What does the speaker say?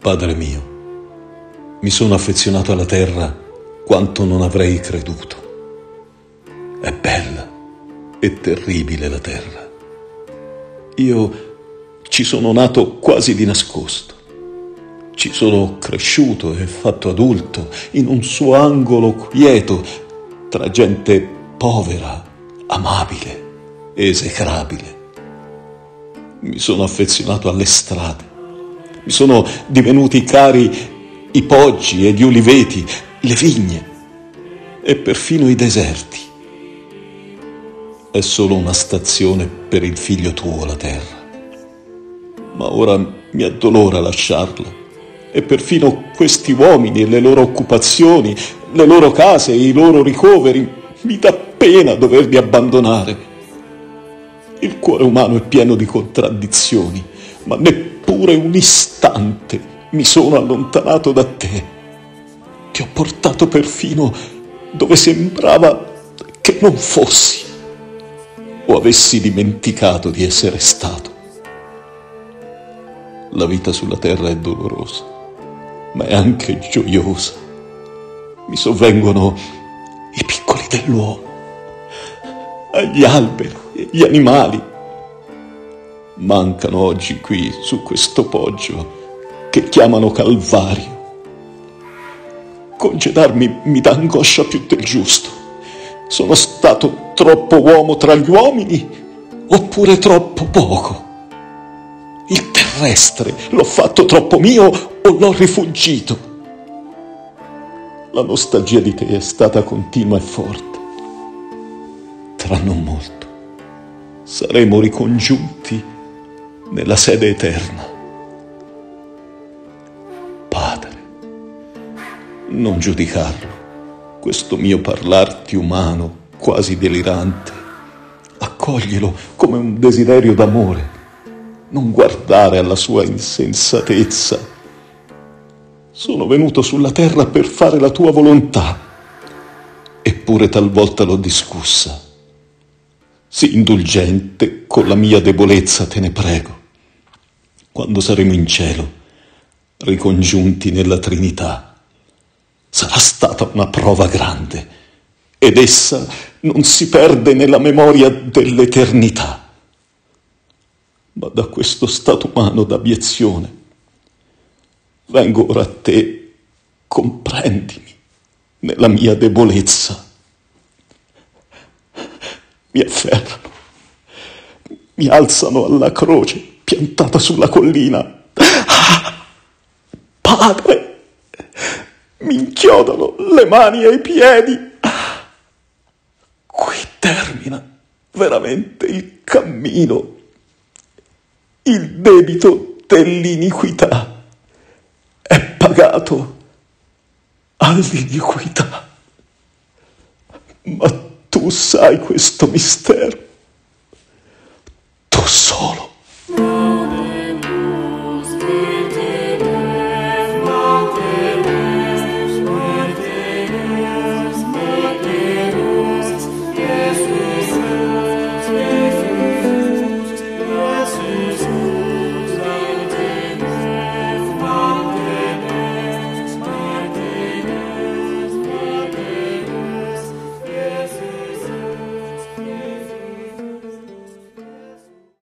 Padre mio, mi sono affezionato alla terra quanto non avrei creduto. È bella e terribile la terra. Io ci sono nato quasi di nascosto. Ci sono cresciuto e fatto adulto in un suo angolo quieto tra gente povera, amabile, esecrabile. Mi sono affezionato alle strade mi sono divenuti cari i poggi e gli uliveti, le vigne e perfino i deserti. È solo una stazione per il figlio tuo la terra. Ma ora mi addolora lasciarla e perfino questi uomini e le loro occupazioni, le loro case e i loro ricoveri, mi dà pena doverli abbandonare. Il cuore umano è pieno di contraddizioni, ma neppure neppure un istante mi sono allontanato da te. Ti ho portato perfino dove sembrava che non fossi o avessi dimenticato di essere stato. La vita sulla terra è dolorosa, ma è anche gioiosa. Mi sovvengono i piccoli dell'uomo, gli alberi, gli animali, mancano oggi qui su questo poggio che chiamano Calvario. Congedarmi mi dà angoscia più del giusto. Sono stato troppo uomo tra gli uomini oppure troppo poco? Il terrestre l'ho fatto troppo mio o l'ho rifugito? La nostalgia di te è stata continua e forte. Tra non molto saremo ricongiunti nella sede eterna. Padre, non giudicarlo, questo mio parlarti umano, quasi delirante, accoglilo come un desiderio d'amore, non guardare alla sua insensatezza. Sono venuto sulla terra per fare la tua volontà, eppure talvolta l'ho discussa. Sii indulgente con la mia debolezza, te ne prego quando saremo in cielo, ricongiunti nella Trinità. Sarà stata una prova grande ed essa non si perde nella memoria dell'eternità. Ma da questo stato umano d'abiezione vengo ora a te, comprendimi nella mia debolezza. Mi afferrano, mi alzano alla croce piantata sulla collina. padre, mi inchiodano le mani e i piedi. Qui termina veramente il cammino, il debito dell'iniquità è pagato all'iniquità. Ma tu sai questo mistero